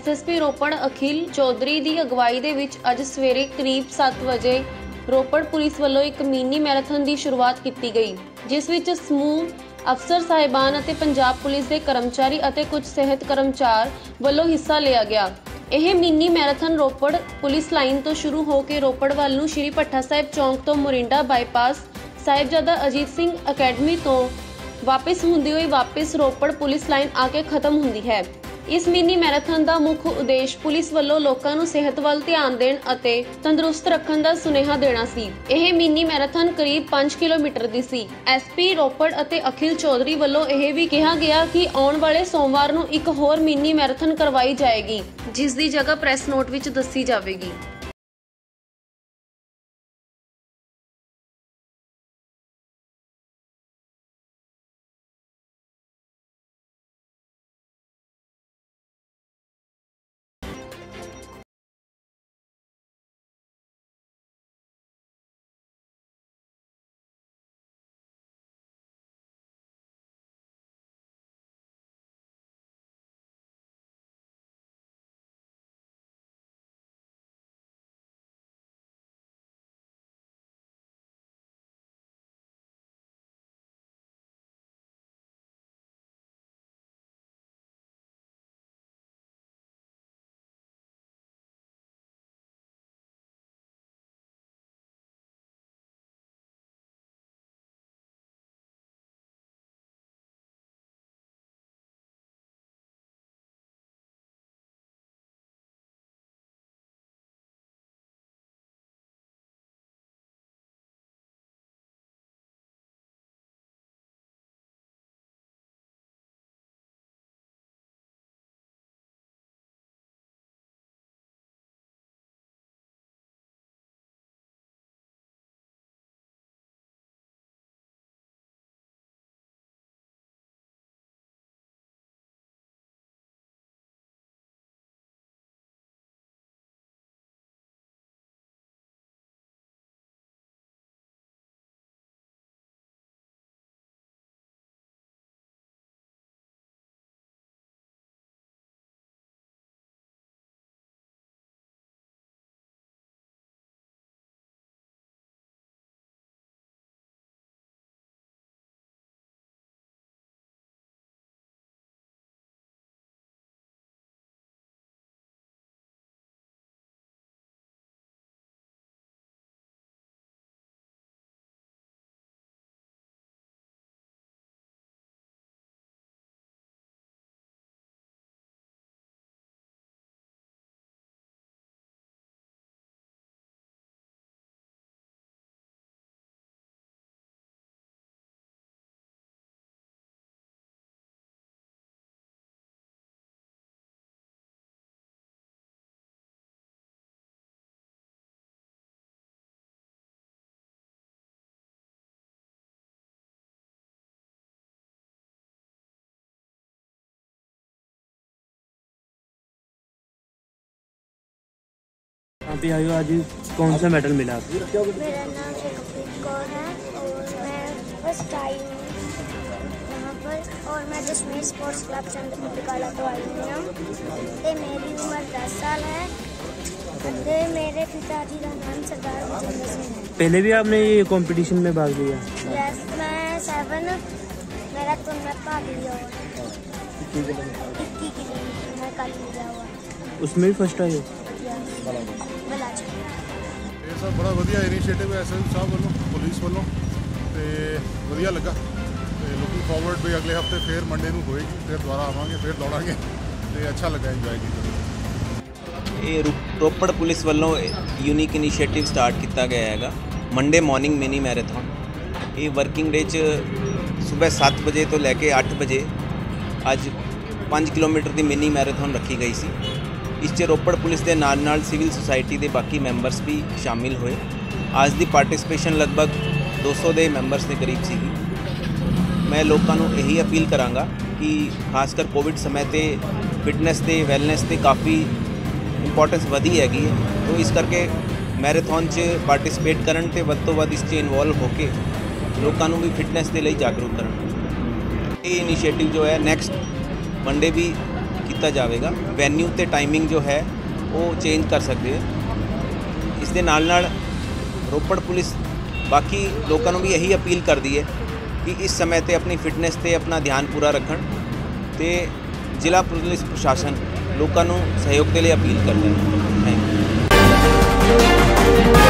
SSP Ropar Akhil Chaudhary ਦੀ ਅਗਵਾਈ ਦੇ ਵਿੱਚ ਅੱਜ ਸਵੇਰੇ ਕਰੀਬ 7 ਵਜੇ ਰੋਪੜ ਪੁਲਿਸ ਵੱਲੋਂ ਇੱਕ ਮਿੰਨੀ ਮੈਰਾਥਨ ਦੀ ਸ਼ੁਰੂਆਤ ਕੀਤੀ ਗਈ, ਜਿਸ ਵਿੱਚ ਸਮੂਹ ਅਫਸਰ ਸਾਹਿਬਾਨ ਅਤੇ ਪੰਜਾਬ ਪੁਲਿਸ ਦੇ ਕਰਮਚਾਰੀ ਅਤੇ ਕੁਝ ਸਿਹਤ ਕਰਮਚਾਰ ਵੱਲੋਂ ਹਿੱਸਾ ਲਿਆ ਗਿਆ। ਇਹ mini marathon Ropar police line ਤੋਂ ਸ਼ੁਰੂ ਹੋ ਕੇ ਰੋਪੜ ਵੱਲ ਨੂੰ ਸ਼੍ਰੀ ਭੱਠਾ ਸਾਹਿਬ ਚੌਂਕ ਤੋਂ ਮੋਰਿੰਡਾ ਬਾਈਪਾਸ ਸਾਹਿਬਜ਼ਾਦਾ ਅਜੀਤ ਸਿੰਘ ਅਕੈਡਮੀ ਤੋਂ ਵਾਪਸ ਹੁੰਦੀ ਹੋਈ ਵਾਪਸ ਰੋਪੜ ਪੁਲਿਸ ਲਾਈਨ ਆ ਕੇ ਖਤਮ ਹੁੰਦੀ ਹੈ। ਇਸ ਮਿੰਨੀ ਮੈਰਾਥਨ ਦਾ ਮੁੱਖ ਉਦੇਸ਼ ਪੁਲਿਸ ਵੱਲੋਂ ਲੋਕਾਂ ਨੂੰ ਸਿਹਤ ਵੱਲ ਧਿਆਨ ਦੇਣ ਅਤੇ ਤੰਦਰੁਸਤ ਰੱਖਣ ਦਾ ਸੁਨੇਹਾ ਦੇਣਾ ਸੀ। ਇਹ ਮਿੰਨੀ ਮੈਰਾਥਨ ਕਰੀਬ 5 ਕਿਲੋਮੀਟਰ ਦੀ ਸੀ। ਐਸਪੀ ਰੋਪੜ ਅਤੇ ਅਖਿਲ ਚੌਧਰੀ ਵੱਲੋਂ ਇਹ ਵੀ ਕਿਹਾ ਗਿਆ ਕਿ ਆਉਣ ਵਾਲੇ ਸੋਮਵਾਰ ਨੂੰ ਇੱਕ ਹੋਰ ਮਿੰਨੀ ਮੈਰਾਥਨ ਕਰਵਾਈ ਜਾਏਗੀ, ਜਿਸ ਦੀ ਜਗ੍ਹਾ ਪ੍ਰੈਸ ਨੋਟ ਵਿੱਚ ਦੱਸੀ ਜਾਵੇਗੀ। पे आयो आज कौन सा मेडल मिला? आपको मेरा नाम एकप्रीत कौर है और मैं फ़र्स्ट आई हूँ यहाँ पर और मैं स्पोर्ट्स क्लब चंद्रपुर काला तो आई हूँ मेरी उम्र दस साल है। मेरे पिताजी का नाम सरदार सिंह है। पहले भी आपने ये कंपटीशन में भाग लिया? यस मैं सेवन मेरा तो में भाग लिया हुआ। इक्की किलोमीटर में कल लिया हुआ। उसमें भी फ़र्स्ट आए हो? ਸਰ ਬੜਾ ਵਧੀਆ ਇਨੀਸ਼ੀਏਟਿਵ ਹੈ ਐਸਐਸ ਸਾਹਿਬ ਵੱਲੋਂ ਪੁਲਿਸ ਵੱਲੋਂ, ਤੇ ਵਧੀਆ ਲੱਗਾ। ਤੇ ਲੁਕਿੰਗ ਫਾਰਵਰਡ ਵੀ ਅਗਲੇ ਹਫ਼ਤੇ ਫੇਰ ਮੰਡੇ ਨੂੰ ਹੋਏਗੀ, ਫਿਰ ਦੁਬਾਰਾ ਆਵਾਂਗੇ, ਫਿਰ ਦੌੜਾਂਗੇ, ਤੇ ਅੱਛਾ ਲੱਗਾ ਇੰਜੋਏ ਕੀਤਾ। ਇਹ ਰੋ- ਰੋਪੜ ਪੁਲਿਸ ਵੱਲੋਂ ਯੂਨੀਕ ਇਨੀਸ਼ੀਏਟਿਵ ਸਟਾਰਟ ਕੀਤਾ ਗਿਆ ਹੈਗਾ ਮੰਡੇ ਮਾਰਨਿੰਗ ਮਿਨੀ ਮੈਰਾਥਨ ਇਹ ਵਰਕਿੰਗ ਡੇ 'ਚ ਸਵੇਰ 7 ਵਜੇ ਤੋਂ ਲੈ ਕੇ 8 ਵਜੇ ਅੱਜ 5 ਕਿਲੋਮੀਟਰ ਦੀ ਮਿਨੀ ਮੈਰਾਥਨ ਰੱਖੀ ਗਈ ਸੀ। ਇਸ 'ਚ ਰੋਪੜ ਪੁਲਿਸ ਦੇ ਨਾਲ ਨਾਲ ਸਿਵਲ ਸੁਸਾਇਟੀ ਦੇ ਬਾਕੀ ਮੈਂਬਰਸ ਵੀ ਸ਼ਾਮਿਲ ਹੋਏ। ਅੱਜ ਦੀ ਪਾਰਟਿਸਿਪੇਸ਼ਨ ਲਗਭਗ 200 ਦੇ ਮੈਂਬਰਸ ਦੇ ਕਰੀਬ ਸੀਗੀ। ਮੈਂ ਲੋਕਾਂ ਨੂੰ ਇਹੀ ਅਪੀਲ ਕਰਾਂਗਾ ਕਿ ਖਾਸ ਕਰ ਕੋਵਿਡ ਸਮੇਂ ਤੇ ਫਿਟਨੈਸ ਤੇ ਵੈਲਨੈਸ ਤੇ ਕਾਫੀ ਇੰਪੋਰਟੈਂਸ ਵਧੀ ਹੈਗੀ ਹੈ। ਤੋਂ ਇਸ ਕਰਕੇ ਮੈਰਾਥਨ 'ਚ ਪਾਰਟਿਸਿਪੇਟ ਕਰਨ ਤੇ ਵੱਧ ਤੋਂ ਵੱਧ ਇਸ 'ਚ ਇਨਵੋਲਵ ਹੋ ਕੇ ਲੋਕਾਂ ਨੂੰ ਵੀ ਫਿਟਨੈਸ ਦੇ ਲਈ ਜਾਗਰੂਕ ਕਰਨ। ਇਹ ਇਨੀਸ਼ੀਏਟਿਵ ਜੋ ਹੈ ਨੈਕਸਟ ਮੰਡੇ ਵੀ ਕੀਤਾ ਜਾਵੇਗਾ ਵੈਨਿਊ ਤੇ ਟਾਈਮਿੰਗ ਜੋ ਹੈ ਉਹ ਚੇਂਜ ਕਰ ਸਕਦੇ ਹੈ ਇਸ ਦੇ ਨਾਲ ਨਾਲ ਰੋਪੜ ਪੁਲਿਸ ਬਾਕੀ ਲੋਕਾਂ ਨੂੰ ਵੀ ਇਹੀ ਅਪੀਲ ਕਰਦੀ ਹੈ ਕਿ ਇਸ ਸਮੇਂ ਤੇ ਆਪਣੀ ਫਿਟਨੈਸ ਤੇ ਆਪਣਾ ਧਿਆਨ ਪੂਰਾ ਰੱਖਣ ਤੇ ਜ਼ਿਲ੍ਹਾ ਪੁਲਿਸ ਪ੍ਰਸ਼ਾਸਨ ਲੋਕਾਂ ਨੂੰ ਸਹਿਯੋਗ ਦੇ ਲਈ ਅਪੀਲ ਕਰਦਾ ਹੈ ਥੈਂਕ ਯੂ